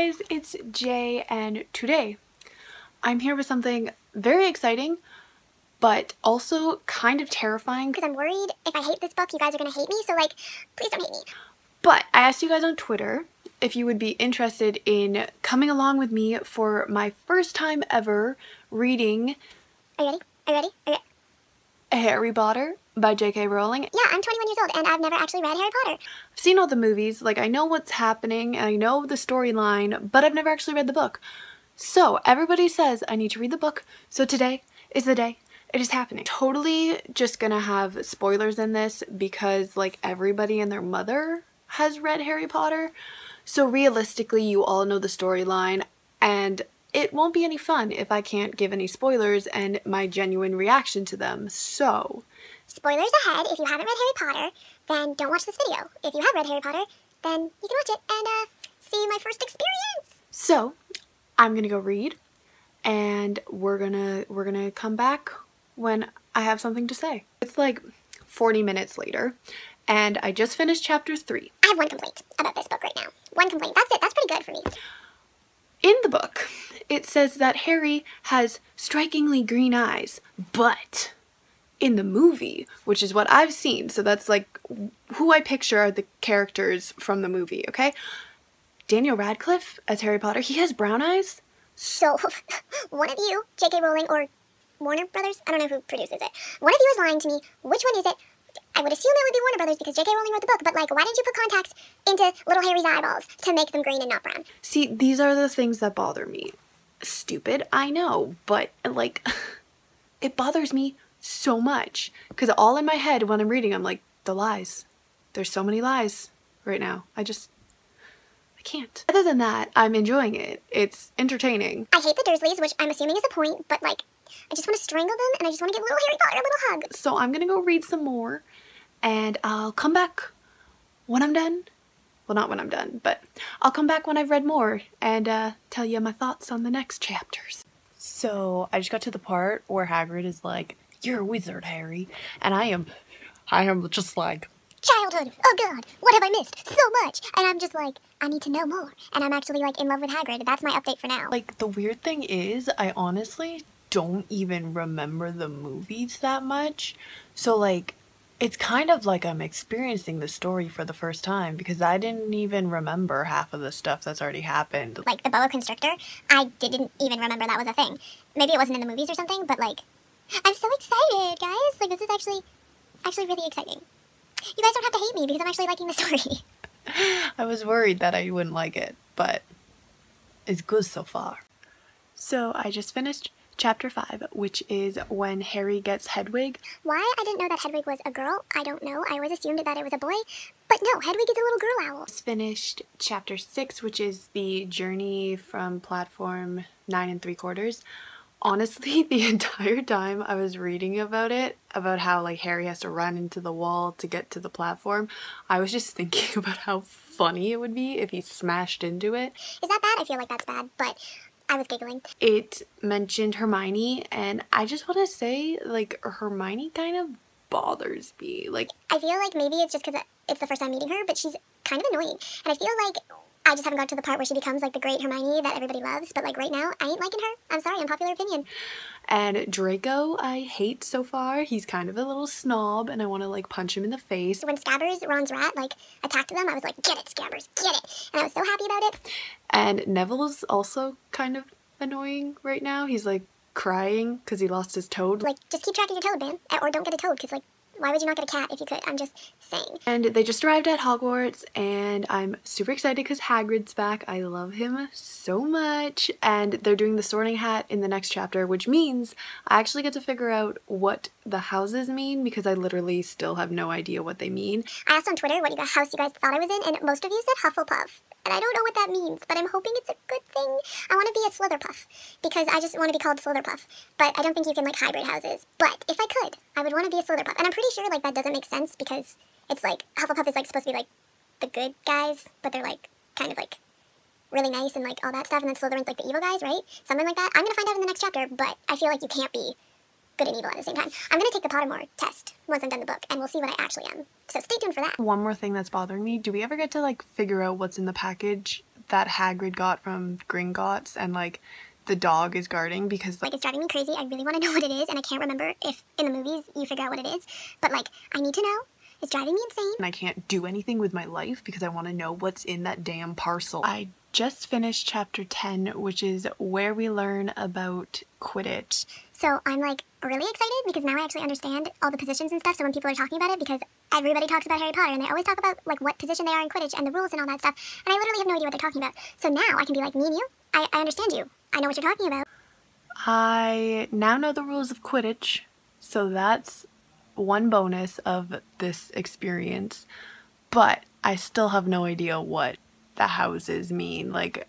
guys, it's Jay and today I'm here with something very exciting but also kind of terrifying because I'm worried if I hate this book you guys are gonna hate me so like please don't hate me. But I asked you guys on Twitter if you would be interested in coming along with me for my first time ever reading Are you ready? Are you ready? Are you Harry Potter by J.K. Rowling. Yeah, I'm 21 years old and I've never actually read Harry Potter. I've seen all the movies, like I know what's happening, and I know the storyline, but I've never actually read the book. So everybody says I need to read the book, so today is the day. It is happening. Totally just gonna have spoilers in this because like everybody and their mother has read Harry Potter. So realistically, you all know the storyline and it won't be any fun if I can't give any spoilers and my genuine reaction to them. So, spoilers ahead. If you haven't read Harry Potter, then don't watch this video. If you have read Harry Potter, then you can watch it and uh, see my first experience. So, I'm gonna go read, and we're gonna we're gonna come back when I have something to say. It's like 40 minutes later, and I just finished chapter three. I have one complaint about this book right now. One complaint. That's it. That's pretty good for me. In the book, it says that Harry has strikingly green eyes, but in the movie, which is what I've seen, so that's like who I picture are the characters from the movie, okay? Daniel Radcliffe as Harry Potter, he has brown eyes. So, one of you, J.K. Rowling or Warner Brothers, I don't know who produces it, one of you is lying to me. Which one is it? I would assume it would be Warner Brothers because J.K. Rowling wrote the book, but like, why didn't you put contacts into little Harry's eyeballs to make them green and not brown? See, these are the things that bother me. Stupid, I know, but like, it bothers me so much because all in my head when I'm reading, I'm like, the lies. There's so many lies right now. I just, I can't. Other than that, I'm enjoying it. It's entertaining. I hate the Dursleys, which I'm assuming is a point, but like, I just want to strangle them and I just want to give little Harry Potter a little hug. So I'm gonna go read some more and I'll come back when I'm done. Well, not when I'm done, but I'll come back when I've read more and uh, tell you my thoughts on the next chapters. So I just got to the part where Hagrid is like, "You're a wizard, Harry," and I am, I am just like, childhood. Oh god, what have I missed? So much. And I'm just like, I need to know more. And I'm actually like in love with Hagrid. That's my update for now. Like the weird thing is, I honestly don't even remember the movies that much. So like it's kind of like I'm experiencing the story for the first time because I didn't even remember half of the stuff that's already happened. Like the boa constrictor, I didn't even remember that was a thing. Maybe it wasn't in the movies or something, but like, I'm so excited, guys. Like this is actually, actually really exciting. You guys don't have to hate me because I'm actually liking the story. I was worried that I wouldn't like it, but it's good so far. So I just finished chapter 5, which is when Harry gets Hedwig. Why I didn't know that Hedwig was a girl, I don't know. I always assumed that it was a boy. But no, Hedwig is a little girl owl. Just finished chapter 6, which is the journey from platform 9 and 3 quarters. Honestly, the entire time I was reading about it, about how like Harry has to run into the wall to get to the platform, I was just thinking about how funny it would be if he smashed into it. Is that bad? I feel like that's bad, but I was giggling. It mentioned Hermione, and I just want to say, like, Hermione kind of bothers me. Like, I feel like maybe it's just because it's the first time meeting her, but she's kind of annoying. And I feel like I just haven't got to the part where she becomes like the great Hermione that everybody loves. But like right now, I ain't liking her. I'm sorry, unpopular opinion. And Draco, I hate so far. He's kind of a little snob, and I want to like punch him in the face. When Scabbers, Ron's rat, like attacked them, I was like, get it, Scabbers, get it. And I was so happy about it. And Neville is also kind of annoying right now. He's like crying because he lost his toad. Like, just keep track of your toad, man. Or don't get a toad, because like why would you not get a cat if you could? I'm just saying. And they just arrived at Hogwarts and I'm super excited because Hagrid's back. I love him so much. And they're doing the sorting hat in the next chapter, which means I actually get to figure out what the houses mean because I literally still have no idea what they mean. I asked on Twitter what house you guys thought I was in and most of you said Hufflepuff. And I don't know means, but I'm hoping it's a good thing. I want to be a Slitherpuff because I just want to be called Slitherpuff. But I don't think you can like hybrid houses. But if I could, I would want to be a Slitherpuff. And I'm pretty sure like that doesn't make sense because it's like Hufflepuff is like supposed to be like the good guys, but they're like kind of like really nice and like all that stuff. And then Slytherin's like the evil guys, right? Something like that. I'm gonna find out in the next chapter, but I feel like you can't be good and evil at the same time. I'm gonna take the Pottermore test once I'm done the book, and we'll see what I actually am. So stay tuned for that. One more thing that's bothering me, do we ever get to like figure out what's in the package that Hagrid got from Gringotts and like the dog is guarding because Like, it's driving me crazy. I really want to know what it is, and I can't remember if in the movies you figure out what it is. But, like, I need to know. It's driving me insane. and I can't do anything with my life because I want to know what's in that damn parcel. I just finished chapter 10, which is where we learn about Quidditch. So I'm like really excited because now I actually understand all the positions and stuff. So when people are talking about it, because everybody talks about Harry Potter and they always talk about like what position they are in Quidditch and the rules and all that stuff, and I literally have no idea what they're talking about. So now I can be like, me and you, I, I understand you. I know what you're talking about. I now know the rules of Quidditch, so that's one bonus of this experience. But I still have no idea what the houses mean. Like,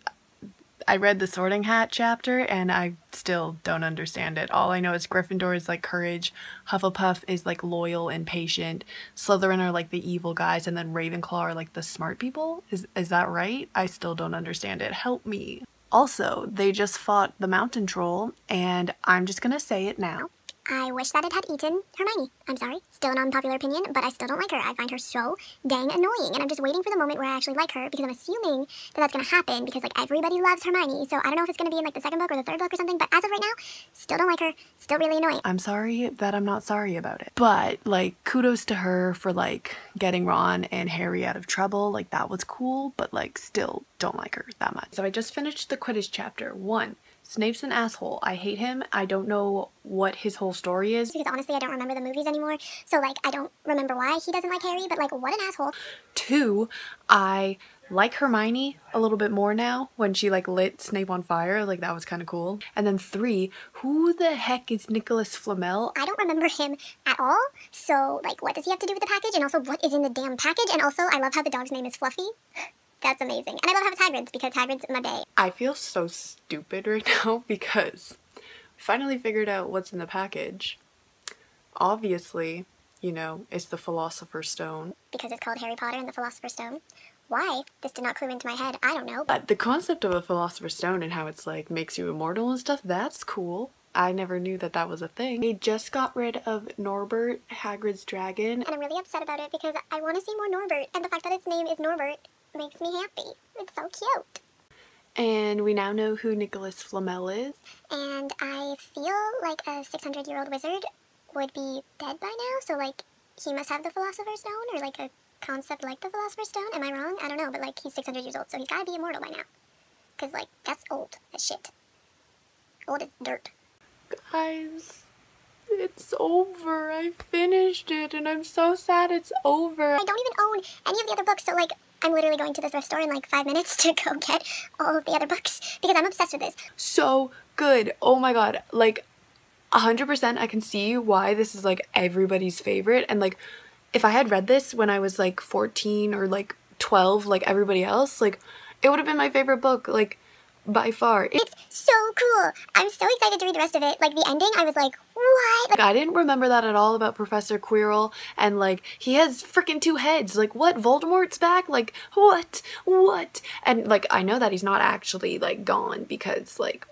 I read the Sorting Hat chapter and I still don't understand it. All I know is Gryffindor is like courage, Hufflepuff is like loyal and patient, Slytherin are like the evil guys, and then Ravenclaw are like the smart people. Is is that right? I still don't understand it. Help me. Also, they just fought the mountain troll, and I'm just gonna say it now. I wish that it had eaten Hermione. I'm sorry, still an unpopular opinion, but I still don't like her. I find her so dang annoying, and I'm just waiting for the moment where I actually like her because I'm assuming that that's gonna happen because like everybody loves Hermione. So I don't know if it's gonna be in like the second book or the third book or something. But as of right now, still don't like her. Still really annoying. I'm sorry that I'm not sorry about it. But like kudos to her for like getting Ron and Harry out of trouble. Like that was cool, but like still don't like her that much. So I just finished the Quidditch chapter. One, Snape's an asshole. I hate him. I don't know what his whole story is. Because honestly, I don't remember the movies anymore. So like, I don't remember why he doesn't like Harry. But like, what an asshole. Two, I like Hermione a little bit more now when she like lit Snape on fire. Like that was kind of cool. And then three, who the heck is Nicolas Flamel? I don't remember him at all. So like, what does he have to do with the package? And also, what is in the damn package? And also, I love how the dog's name is Fluffy. That's amazing. And I love how it's Hagrid's because Hagrid's my bae. I feel so stupid right now because I finally figured out what's in the package. Obviously, you know, it's the Philosopher's Stone. Because it's called Harry Potter and the Philosopher's Stone. Why? This did not clue into my head. I don't know. But the concept of a Philosopher's Stone and how it's like makes you immortal and stuff, that's cool. I never knew that that was a thing. They just got rid of Norbert, Hagrid's dragon. And I'm really upset about it because I want to see more Norbert. And the fact that its name is Norbert makes me happy. It's so cute. And we now know who Nicolas Flamel is. And I feel like a 600 year old wizard would be dead by now. So, like, he must have the Philosopher's Stone or like a concept like the Philosopher's Stone. Am I wrong? I don't know. But, like, he's 600 years old. So he's got to be immortal by now. Because, like, that's old as shit. Old as dirt. Guys, it's over. I finished it and I'm so sad it's over. I don't even own any of the other books. So, like, I'm literally going to the thrift store in like five minutes to go get all of the other books because I'm obsessed with this. So good. Oh my god. Like, 100% I can see why this is like everybody's favorite. And like, if I had read this when I was like 14 or like 12, like everybody else, like, it would have been my favorite book. Like, by far. It's so cool. I'm so excited to read the rest of it. Like the ending, I was like, what? Like, I didn't remember that at all about Professor Quirrell, and like he has freaking two heads. Like, what? Voldemort's back? Like, what? What? And like, I know that he's not actually like gone because like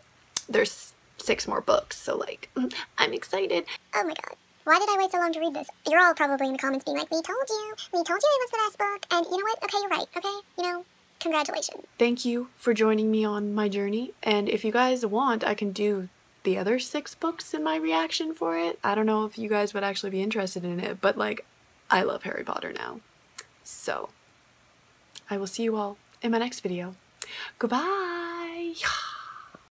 there's six more books. So like, I'm excited. Oh my god. Why did I wait so long to read this? You're all probably in the comments being like, we told you. We told you it was the best book. And you know what? Okay, you're right. Okay? You know, congratulations. Thank you for joining me on my journey. And if you guys want, I can do the other six books in my reaction for it. I don't know if you guys would actually be interested in it, but like, I love Harry Potter now. So, I will see you all in my next video. Goodbye!